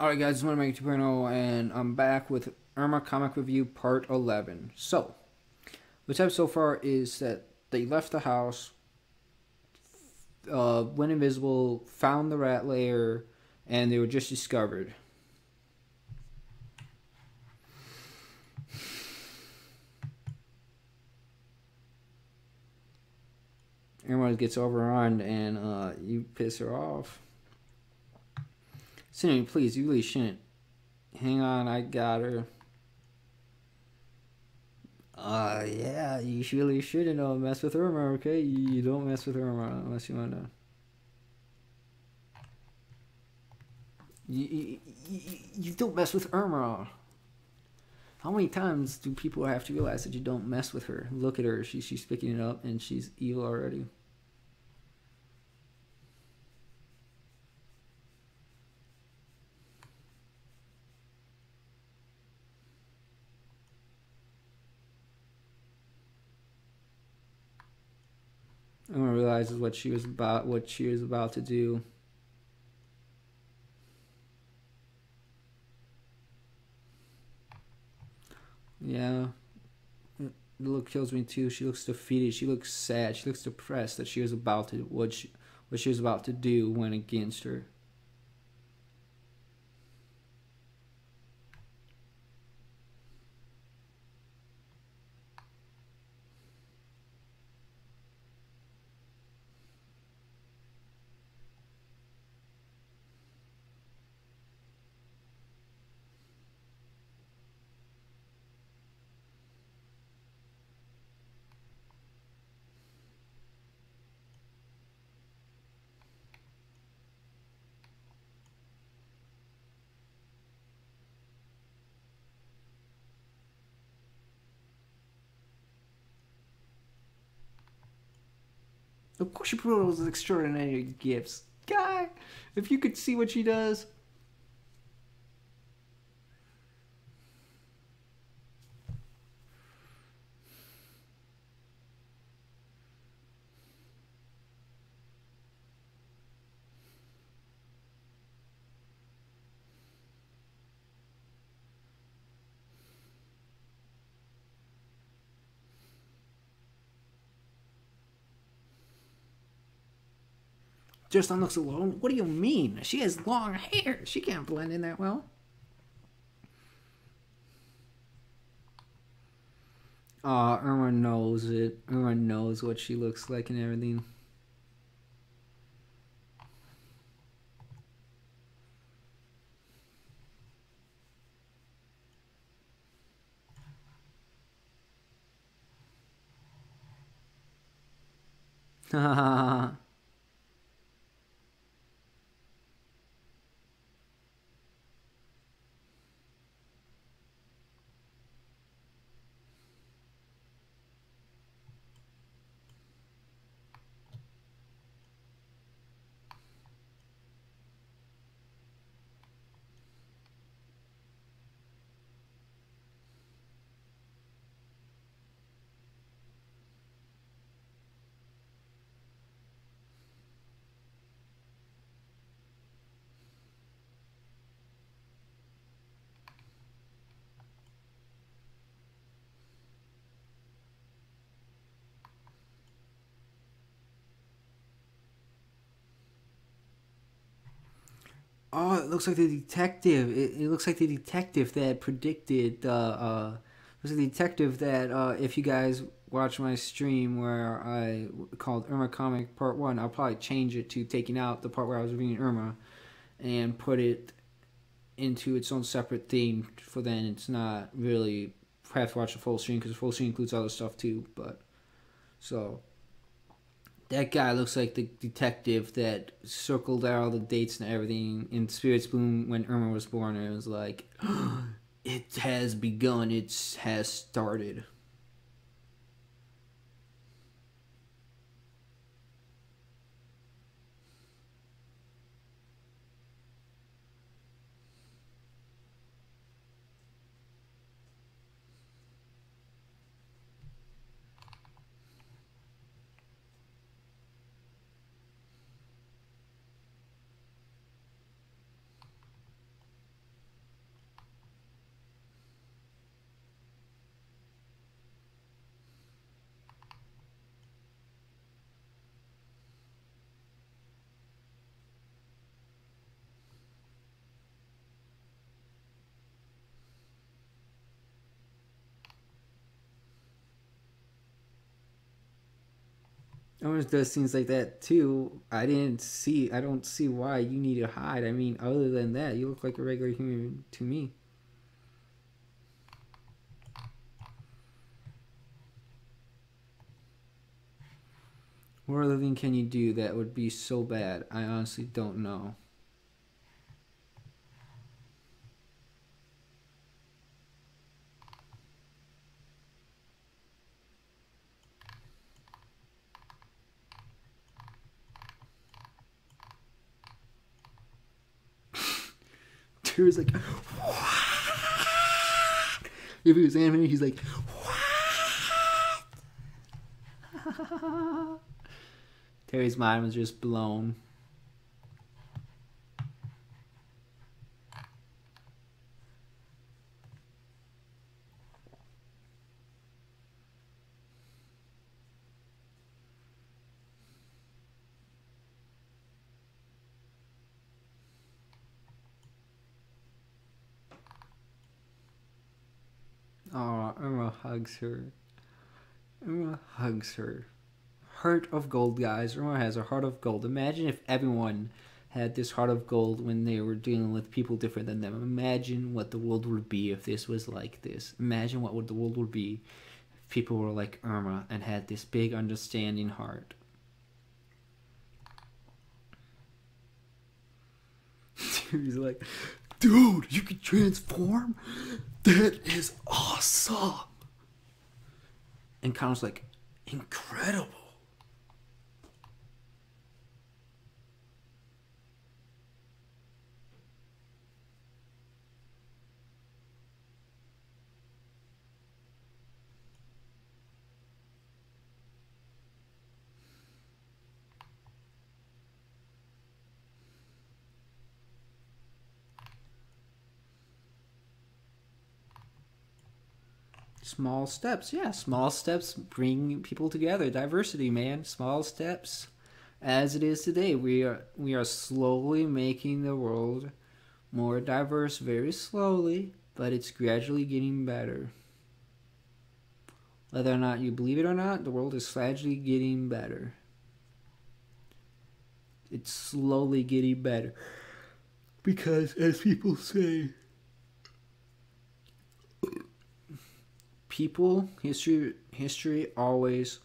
Alright guys, it's Money 2.0 and I'm back with Erma Comic Review Part 11. So, what's happened so far is that they left the house, uh, went invisible, found the rat lair, and they were just discovered. Erma gets overrun and uh, you piss her off. Cindy, please, you really shouldn't. Hang on, I got her. Uh, yeah, you really shouldn't mess with Erma, okay? You don't mess with Erma unless you want to. You, you, you, you don't mess with Erma. How many times do people have to realize that you don't mess with her? Look at her. She, she's picking it up and she's evil already. Emma realizes what she was about what she was about to do. Yeah. The look kills me too. She looks defeated. She looks sad. She looks depressed that she was about to what she what she was about to do went against her. Of course, she those extraordinary gifts. Guy, if you could see what she does. Justin looks alone. What do you mean? She has long hair. She can't blend in that well. Aw, uh, knows it. Erma knows what she looks like and everything. Ha ha ha. Oh, it looks like the detective. It, it looks like the detective that predicted. Uh, uh, was the detective that uh, if you guys watch my stream where I called Erma Comic Part One, I'll probably change it to taking out the part where I was reading Erma, and put it into its own separate theme. For then, it's not really have to watch the full stream because the full stream includes other stuff too. But so that guy looks like the detective that circled out all the dates and everything in Spirit's Spoon when Erma was born. And it was like, it has begun. It has started. Orange does things like that too. I didn't see. I don't see why you need to hide. I mean, other than that, you look like a regular human to me. What other thing can you do that would be so bad? I honestly don't know. Terry's like, what? if he was animated, he's like, what? Terry's mind was just blown. Oh, Erma hugs her. Erma hugs her. Heart of gold, guys. Erma has a heart of gold. Imagine if everyone had this heart of gold when they were dealing with people different than them. Imagine what the world would be if this was like this. Imagine what would the world would be if people were like Erma and had this big understanding heart. He's like, dude, you can transform? That is awesome. And Connor's like, incredible. Small steps, yeah, small steps bring people together. Diversity, man, small steps. As it is today, we are we are slowly making the world more diverse, very slowly, but it's gradually getting better. Whether or not you believe it or not, the world is gradually getting better. It's slowly getting better. Because, as people say, people history history always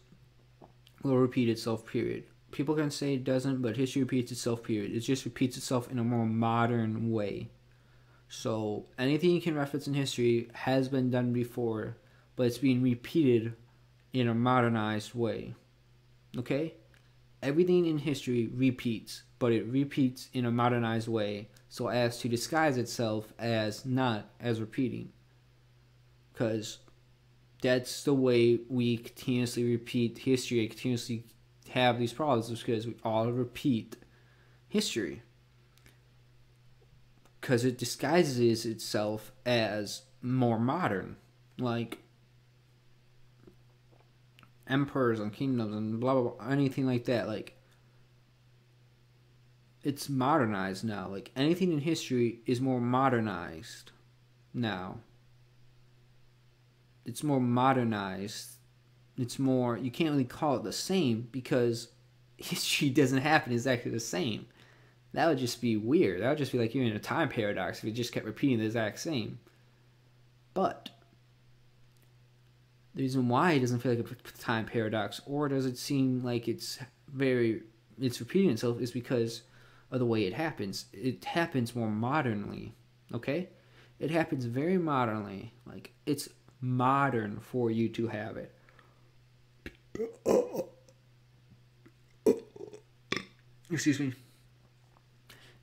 will repeat itself period. People can say it doesn't but history repeats itself period. It just repeats itself in a more modern way. So anything you can reference in history has been done before but it's being repeated in a modernized way. Okay? Everything in history repeats but it repeats in a modernized way so as to disguise itself as not as repeating. Because that's the way we continuously repeat history, continuously have these problems, is because we all repeat history. Because it disguises itself as more modern. Like emperors and kingdoms and blah blah blah, anything like that. Like it's modernized now. Like anything in history is more modernized now it's more modernized. It's more you can't really call it the same because history doesn't happen exactly the same. That would just be weird. That would just be like you're in a time paradox if you just kept repeating the exact same. But the reason why it doesn't feel like a time paradox, or does it seem like it's very it's repeating itself, is because of the way it happens. It happens more modernly. Okay, it happens very modernly. Like it's modern for you to have it. Excuse me.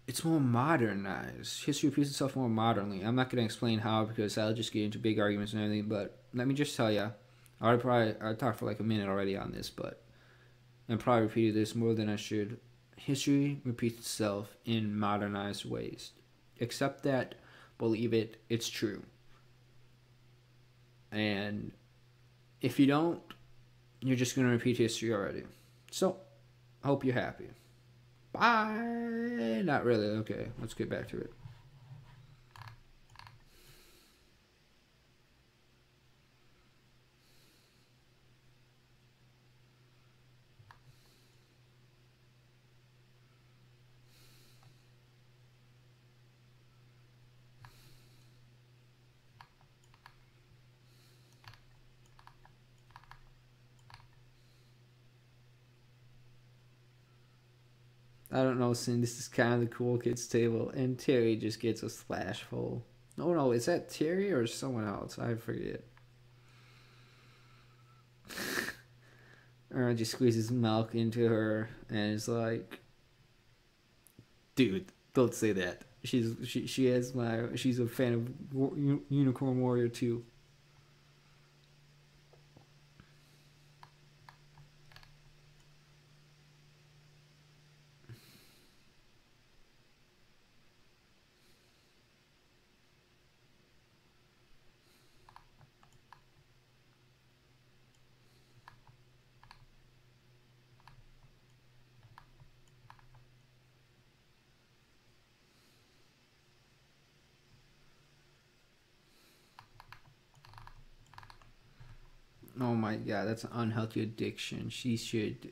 It's more modernized. History repeats itself more modernly. I'm not going to explain how because I'll just get into big arguments and everything. But let me just tell you, I probably I talked for like a minute already on this, but I probably repeated this more than I should. History repeats itself in modernized ways. Accept that, believe it, it's true. And if you don't, you're just going to repeat history already. So, I hope you're happy. Bye. Not really. Okay, let's get back to it. I don't know, Sin. This is kind of the cool kids table, and Terry just gets a splash full. No, no, is that Terry or someone else? I forget. Aaron just squeezes milk into her and is like, "Dude, don't say that." She's she she has my she's a fan of Unicorn Warrior too. Oh my god, that's an unhealthy addiction. She should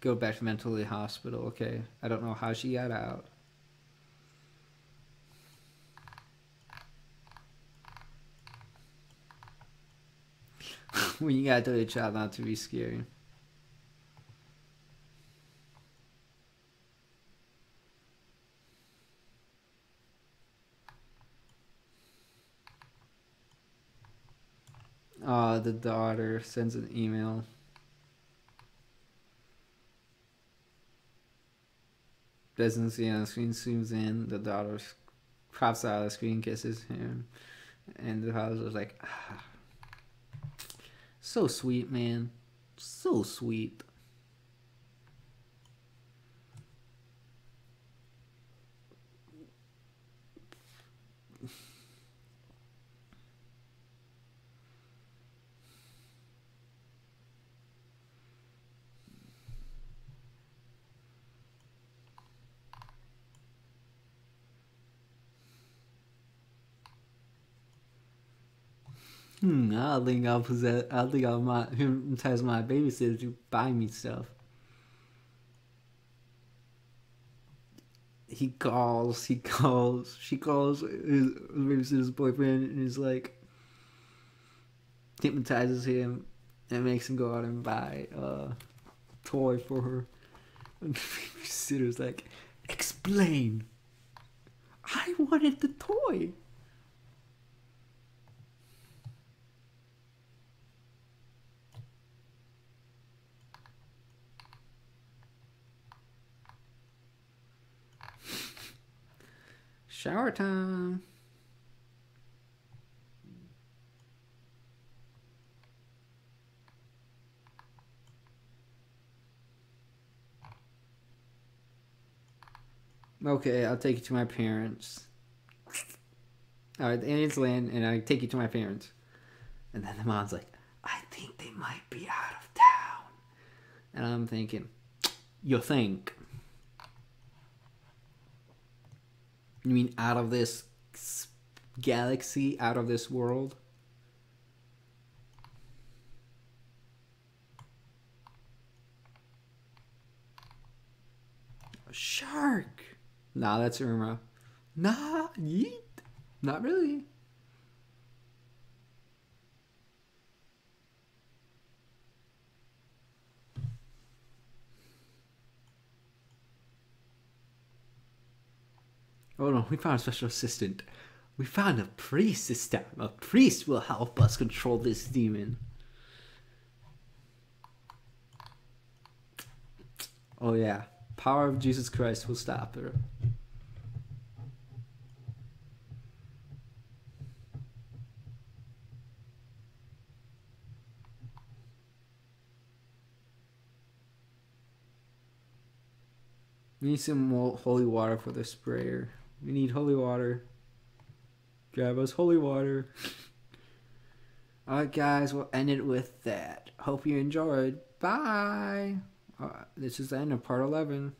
go back to mentally hospital, okay? I don't know how she got out. when you gotta tell your child not to be scary. Uh, the daughter sends an email. Doesn't see on the screen, zooms in. The daughter pops out of the screen, kisses him. And the father's like, ah. So sweet, man. So sweet. Hmm, I think I'll possess. I think I'll my hypnotize my babysitter to buy me stuff. He calls. He calls. She calls his babysitter's boyfriend and is like hypnotizes him and makes him go out and buy a toy for her. And the babysitter's like, "Explain." I wanted the toy. Shower time. Okay, I'll take you to my parents. Alright, the aliens land, and I take you to my parents. And then the mom's like, I think they might be out of town. And I'm thinking, you think? You mean out of this galaxy, out of this world? Shark. Nah, that's Erma. Nah, yeet. Not really. Oh no, we found a special assistant. We found a priest this time. A priest will help us control this demon. Oh yeah, power of Jesus Christ will stop her. Need some holy water for the sprayer. We need holy water. Grab us holy water. Alright, guys, we'll end it with that. Hope you enjoyed. Bye. Uh, this is the end of part 11.